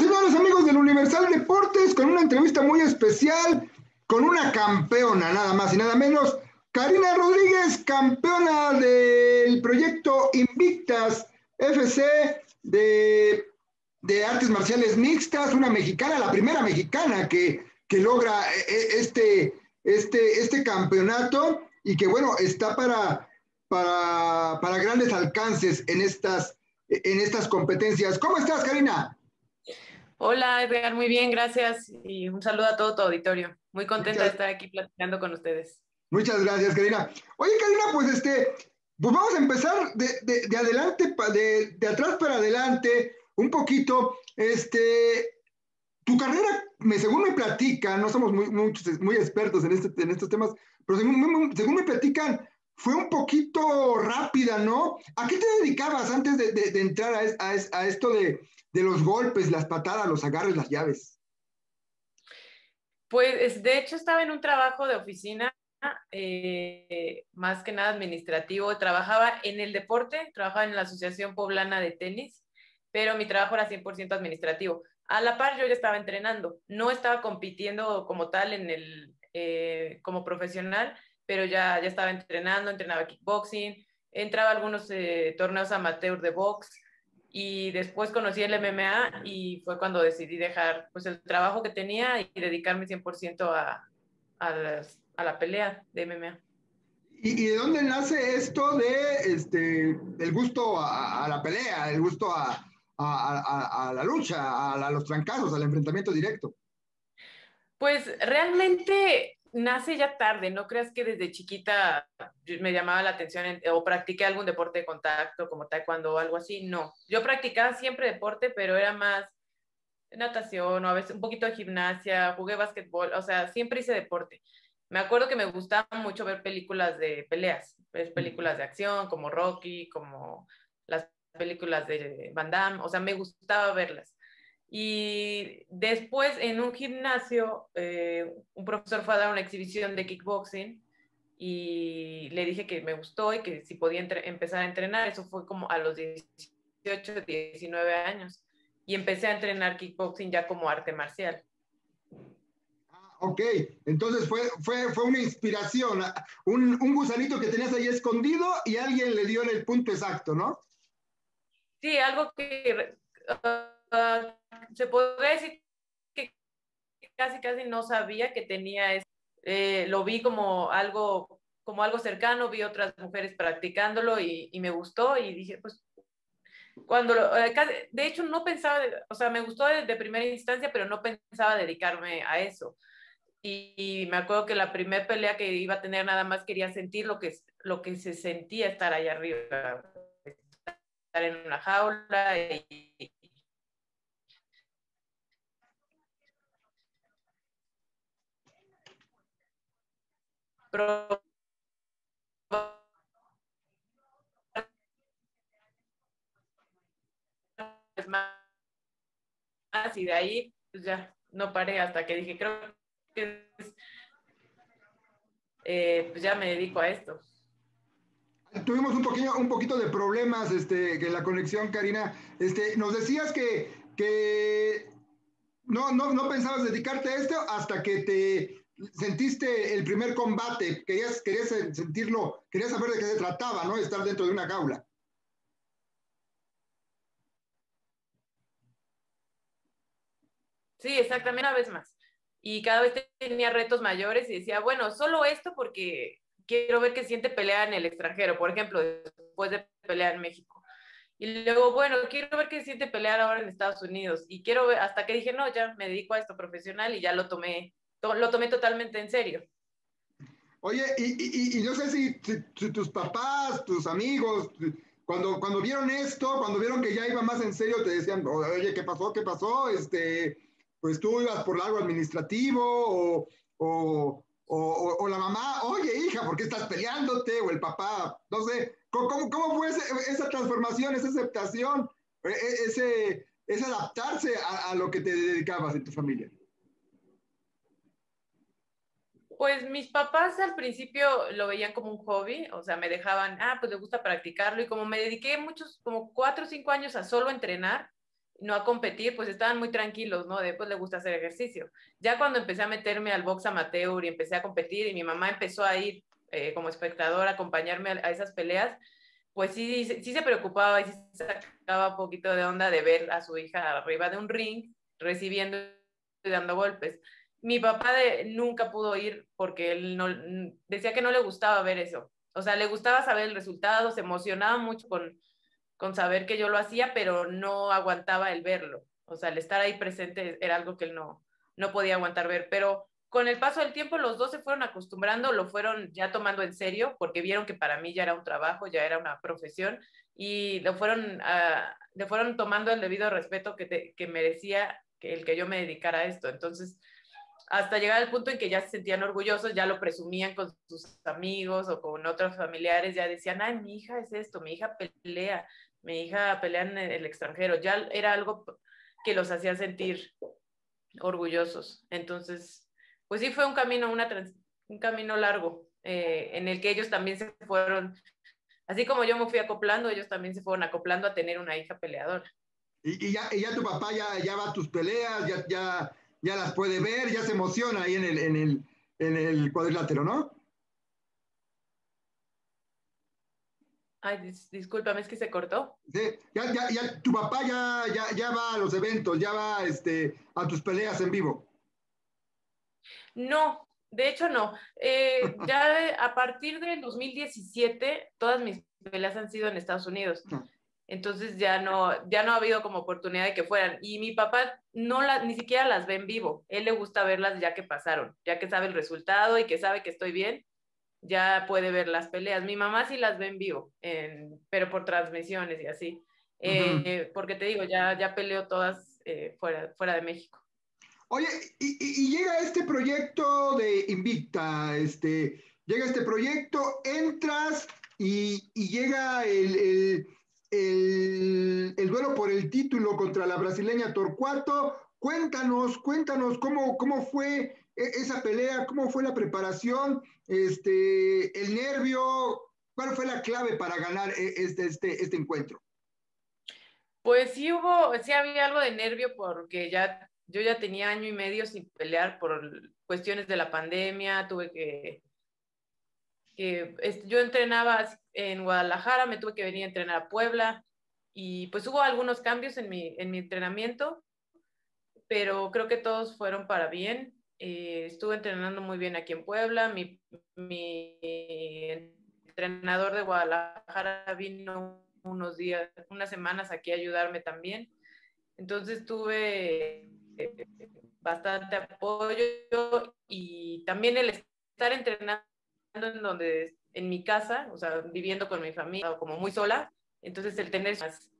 señores amigos del Universal Deportes, con una entrevista muy especial, con una campeona, nada más y nada menos, Karina Rodríguez, campeona del proyecto Invictas FC de, de artes marciales mixtas, una mexicana, la primera mexicana que, que logra eh, eh, este, este, este campeonato y que bueno, está para, para, para grandes alcances en estas, en estas competencias. ¿Cómo estás, Karina? Hola, Edgar, muy bien, gracias. Y un saludo a todo tu auditorio. Muy contenta de estar aquí platicando con ustedes. Muchas gracias, Karina. Oye, Karina, pues este, pues vamos a empezar de, de, de adelante, de, de, atrás para adelante, un poquito. Este, tu carrera, me, según me platican, no somos muy, muchos, muy expertos en, este, en estos temas, pero según, según me platican, fue un poquito rápida, ¿no? ¿A qué te dedicabas antes de, entrar a, a, a esto de, de los golpes, las patadas, los agarres, las llaves? Pues de hecho estaba en un trabajo de oficina, eh, más que nada administrativo. Trabajaba en el deporte, trabajaba en la Asociación Poblana de Tenis, pero mi trabajo era 100% administrativo. A la par yo ya estaba entrenando, no estaba compitiendo como tal en el, eh, como profesional, pero ya, ya estaba entrenando, entrenaba kickboxing, entraba a algunos eh, torneos amateur de box, y después conocí el MMA y fue cuando decidí dejar pues el trabajo que tenía y dedicarme 100% a, a, las, a, la pelea de MMA. ¿Y, ¿Y, de dónde nace esto de este el gusto a, a la pelea, el gusto a, la lucha, a, los trancazos, al enfrentamiento directo? Pues realmente nace ya tarde, no creas que desde chiquita me llamaba la atención en, o practiqué algún deporte de contacto como taekwondo o algo así, no. Yo practicaba siempre deporte, pero era más natación o a veces un poquito de gimnasia, jugué básquetbol, o sea, siempre hice deporte. Me acuerdo que me gustaba mucho ver películas de peleas, ver películas de acción como Rocky, como las películas de Van Damme, o sea, me gustaba verlas. Y después en un gimnasio, eh, un profesor fue a dar una exhibición de kickboxing y le dije que me gustó y que si podía empezar a entrenar. Eso fue como a los 18, 19 años. Y empecé a entrenar kickboxing ya como arte marcial. Ah, ok, entonces fue, fue, fue una inspiración, un, un gusanito que tenías ahí escondido y alguien le dio en el punto exacto, ¿no? Sí, algo que... Uh, Uh, se podría decir que casi casi no sabía que tenía eso. Eh, lo vi como algo como algo cercano, vi otras mujeres practicándolo y, y me gustó y dije, pues, cuando, lo, eh, de hecho no pensaba, o sea, me gustó de, de, primera instancia, pero no pensaba dedicarme a eso. Y, y, me acuerdo que la primera pelea que iba a tener nada más quería sentir lo que, lo que se sentía estar allá arriba, estar en una jaula y, más y de ahí pues ya no paré hasta que dije creo que eh, pues ya me dedico a esto tuvimos un poquito un poquito de problemas este que la conexión Karina este nos decías que que no, no, no pensabas dedicarte a esto hasta que te sentiste el primer combate, querías, querías sentirlo, querías saber de qué se trataba, ¿no? Estar dentro de una jaula. Sí, exactamente, una vez más. Y cada vez tenía retos mayores y decía, bueno, solo esto porque quiero ver qué siente pelear en el extranjero, por ejemplo, después de pelear en México. Y luego, bueno, quiero ver qué siente pelear ahora en Estados Unidos. Y quiero ver, hasta que dije, no, ya me dedico a esto profesional y ya lo tomé lo tomé totalmente en serio. Oye, y, y, y sé si, si, si, tus papás, tus amigos, cuando, cuando vieron esto, cuando vieron que ya iba más en serio, te decían, oye, ¿qué pasó? ¿Qué pasó? Este, pues tú ibas por algo administrativo o, o, o, o la mamá, oye, hija, ¿por qué estás peleándote? O el papá, no sé, ¿cómo, cómo fue ese, esa transformación, esa aceptación, e, e, ese, ese adaptarse a, a lo que te dedicabas en tu familia? Pues mis papás al principio lo veían como un hobby, o sea, me dejaban, ah, pues le gusta practicarlo y como me dediqué muchos, como cuatro o cinco años a solo entrenar, no a competir, pues estaban muy tranquilos, ¿no? Después le gusta hacer ejercicio. Ya cuando empecé a meterme al box amateur y empecé a competir y mi mamá empezó a ir eh, como espectador a acompañarme a, esas peleas, pues sí, sí, se preocupaba y sí sacaba un poquito de onda de ver a su hija arriba de un ring recibiendo y dando golpes. Mi papá nunca pudo ir porque él no, decía que no le gustaba ver eso. O sea, le gustaba saber el resultado, se emocionaba mucho con, con saber que yo lo hacía, pero no aguantaba el verlo. O sea, el estar ahí presente era algo que él no, no podía aguantar ver. Pero con el paso del tiempo los dos se fueron acostumbrando, lo fueron ya tomando en serio, porque vieron que para mí ya era un trabajo, ya era una profesión, y lo fueron, uh, le fueron tomando el debido respeto que, que merecía el que yo me dedicara a esto. Entonces, hasta llegar al punto en que ya se sentían orgullosos, ya lo presumían con sus amigos o con otros familiares, ya decían, ay, mi hija es esto, mi hija pelea, mi hija pelea en el extranjero, ya era algo que los hacía sentir orgullosos. Entonces, pues sí fue un camino, una un camino largo eh, en el que ellos también se fueron, así como yo me fui acoplando, ellos también se fueron acoplando a tener una hija peleadora. Y, ya, ya, tu papá ya, ya va a tus peleas, ya, ya las puede ver, ya se emociona ahí en el, en el, en el cuadrilátero, ¿no? Ay, discúlpame, es que se cortó. Sí, ya, ya, ya, tu papá ya, ya, ya va a los eventos, ya va este, a tus peleas en vivo. No, de hecho no. Eh, ya a partir del 2017, todas mis peleas han sido en Estados Unidos. Entonces ya no, ya no ha habido como oportunidad de que fueran. Y mi papá no la, ni siquiera las ve en vivo. Él le gusta verlas ya que pasaron, ya que sabe el resultado y que sabe que estoy bien ya puede ver las peleas. Mi mamá sí las ve en vivo, pero por transmisiones y así. Eh, porque te digo, ya, ya peleo todas eh, fuera, fuera de México. Oye, y, llega este proyecto de Invicta, este, llega este proyecto, entras y, llega el, el, el, duelo por el título contra la brasileña Torcuato. Cuéntanos, cuéntanos cómo, cómo fue e, esa pelea, cómo fue la preparación, este, el nervio, cuál fue la clave para ganar e, este, este, este encuentro. Pues sí hubo, sí había algo de nervio porque ya yo ya tenía año y medio sin pelear por cuestiones de la pandemia, tuve que, que yo entrenaba en Guadalajara, me tuve que venir a entrenar a Puebla y pues hubo algunos cambios en mi, en mi entrenamiento, pero creo que todos fueron para bien. Eh, estuve entrenando muy bien aquí en Puebla. Mi, mi, entrenador de Guadalajara vino unos días, unas semanas aquí a ayudarme también. Entonces tuve eh, bastante apoyo y también el estar entrenando en donde en mi casa, o sea, viviendo con mi familia, como muy sola, entonces el tener más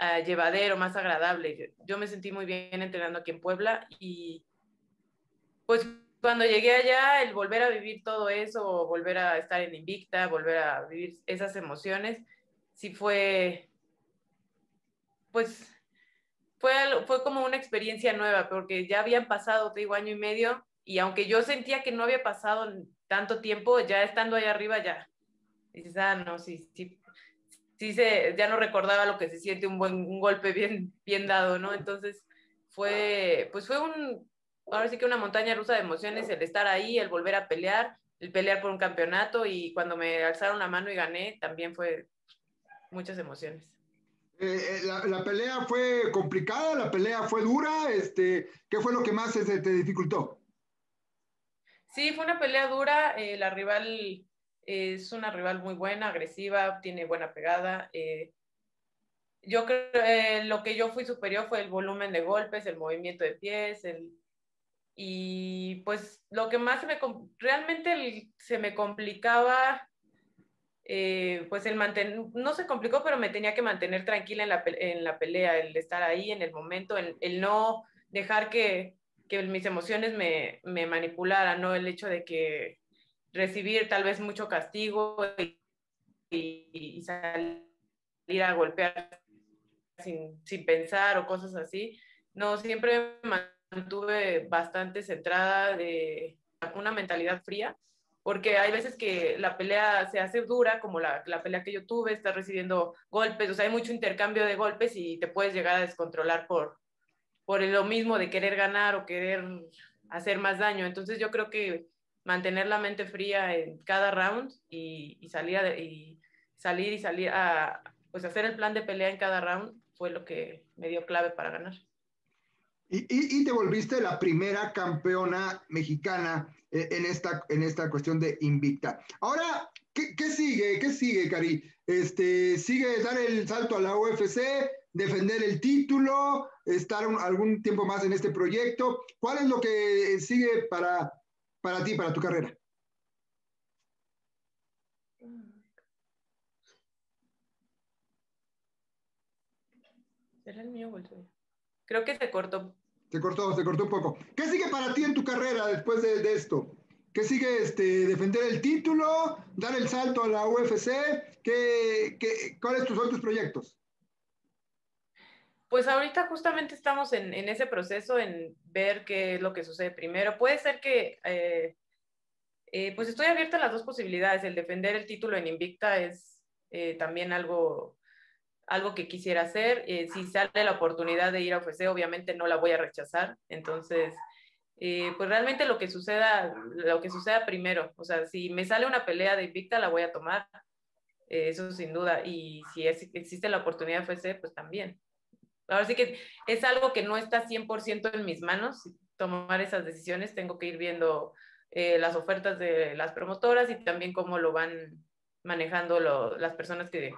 uh, llevadero, más agradable. Yo me sentí muy bien entrenando aquí en Puebla y pues cuando llegué allá, el volver a vivir todo eso, volver a estar en Invicta, volver a vivir esas emociones, sí fue, pues, fue, fue como una experiencia nueva, porque ya habían pasado, te digo, año y medio, y aunque yo sentía que no había pasado tanto tiempo, ya estando allá arriba, ya, dices, ah, no, sí, sí, sí, se, ya no recordaba lo que se siente un buen un golpe bien, bien dado, ¿no? Entonces, fue, pues fue un, ahora sí que una montaña rusa de emociones, el estar ahí, el volver a pelear, el pelear por un campeonato y cuando me alzaron la mano y gané, también fue muchas emociones. Eh, eh, la, pelea fue complicada, la pelea fue dura, este, ¿qué fue lo que más te dificultó? Sí, fue una pelea dura, eh, la rival es una rival muy buena, agresiva, tiene buena pegada. yo creo lo que yo fui superior fue el volumen de golpes, el movimiento de pies, el, y pues lo que más se me, realmente se me complicaba, eh, pues el mantener, no se complicó, pero me tenía que mantener tranquila en la, en la pelea, el estar ahí en el momento, el, el no dejar que, que mis emociones me, me, manipularan, ¿no? El hecho de que recibir tal vez mucho castigo y, y, salir a golpear sin, sin, pensar o cosas así. No, siempre mantuve bastante centrada de una mentalidad fría porque hay veces que la pelea se hace dura, como la, la, pelea que yo tuve, estás recibiendo golpes, o sea, hay mucho intercambio de golpes y te puedes llegar a descontrolar por, por lo mismo de querer ganar o querer hacer más daño. Entonces yo creo que mantener la mente fría en cada round y, y salir, a, y salir y salir a pues hacer el plan de pelea en cada round fue lo que me dio clave para ganar. Y, y, te volviste la primera campeona mexicana eh, en, esta, en esta cuestión de invicta. Ahora, ¿qué, ¿qué, sigue? ¿Qué sigue, Cari? Este, ¿Sigue dar el salto a la UFC, defender el título, estar algún tiempo más en este proyecto? ¿Cuál es lo que sigue para, para ti, para tu carrera? ¿Será el mío o el tuyo? Creo que se cortó se cortó, se cortó un poco. ¿Qué sigue para ti en tu carrera después de, esto? ¿Qué sigue este, defender el título, dar el salto a la UFC? ¿Qué, qué, ¿Cuáles son tus proyectos? Pues ahorita justamente estamos en, ese proceso, en ver qué es lo que sucede primero. Puede ser que, eh, eh, pues estoy abierta a las dos posibilidades. El defender el título en Invicta es eh, también algo algo que quisiera hacer. Si sale la oportunidad de ir a UFC, obviamente no la voy a rechazar. Entonces, pues realmente lo que suceda, lo que suceda primero. O sea, si me sale una pelea de Invicta, la voy a tomar. Eso sin duda. Y si existe la oportunidad de UFC, pues también. Ahora sí que es algo que no está 100% en mis manos tomar esas decisiones. Tengo que ir viendo las ofertas de las promotoras y también cómo lo van manejando lo, las personas que,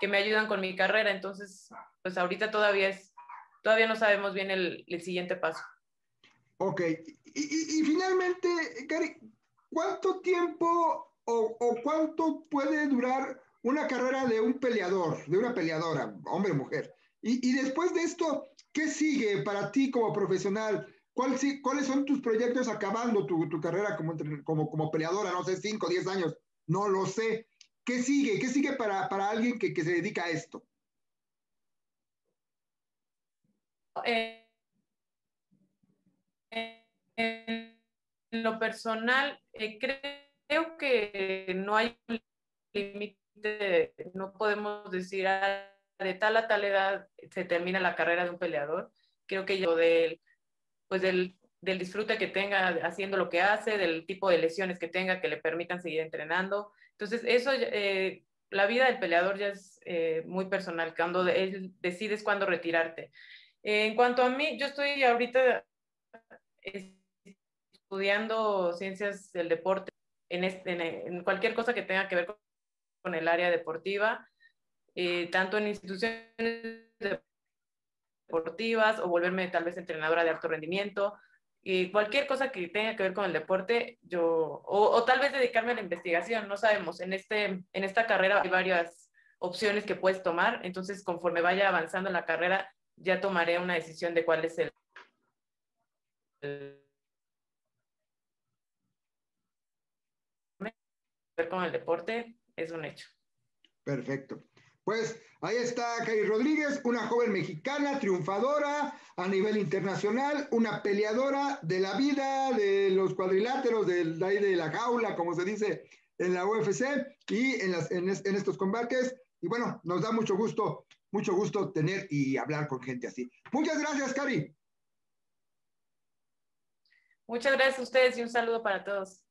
que me ayudan con mi carrera. Entonces, pues ahorita todavía es, todavía no sabemos bien el, el siguiente paso. Ok, y, y, finalmente, Cari, ¿cuánto tiempo o, o, cuánto puede durar una carrera de un peleador, de una peleadora, hombre o mujer? Y, después de esto, ¿qué sigue para ti como profesional? ¿Cuál, ¿Cuáles son tus proyectos acabando tu, carrera como, peleadora? No sé, 5, 10 años, no lo sé. ¿Qué sigue? ¿Qué sigue para, alguien que, se dedica a esto? Eh, en lo personal, eh, creo que no hay límite, no podemos decir de tal a tal edad se termina la carrera de un peleador. Creo que yo del, pues del, del disfrute que tenga haciendo lo que hace, del tipo de lesiones que tenga que le permitan seguir entrenando, entonces, eso, eh, la vida del peleador ya es eh, muy personal, cuando él decides cuándo retirarte. en cuanto a mí, yo estoy ahorita estudiando ciencias del deporte en, en, cualquier cosa que tenga que ver con, el área deportiva, eh, tanto en instituciones deportivas o volverme tal vez entrenadora de alto rendimiento y cualquier cosa que tenga que ver con el deporte, yo, o, tal vez dedicarme a la investigación, no sabemos, en, este, en esta carrera hay varias opciones que puedes tomar, entonces conforme vaya avanzando en la carrera, ya tomaré una decisión de cuál es el... ver con el deporte es un hecho. Perfecto. Pues ahí está Kay Rodríguez, una joven mexicana, triunfadora a nivel internacional, una peleadora de la vida, de los cuadriláteros, del, de la jaula, como se dice en la UFC y en, en estos combates. Y bueno, nos da mucho gusto, mucho gusto tener y hablar con gente así. Muchas gracias, Cari. Muchas gracias a ustedes y un saludo para todos.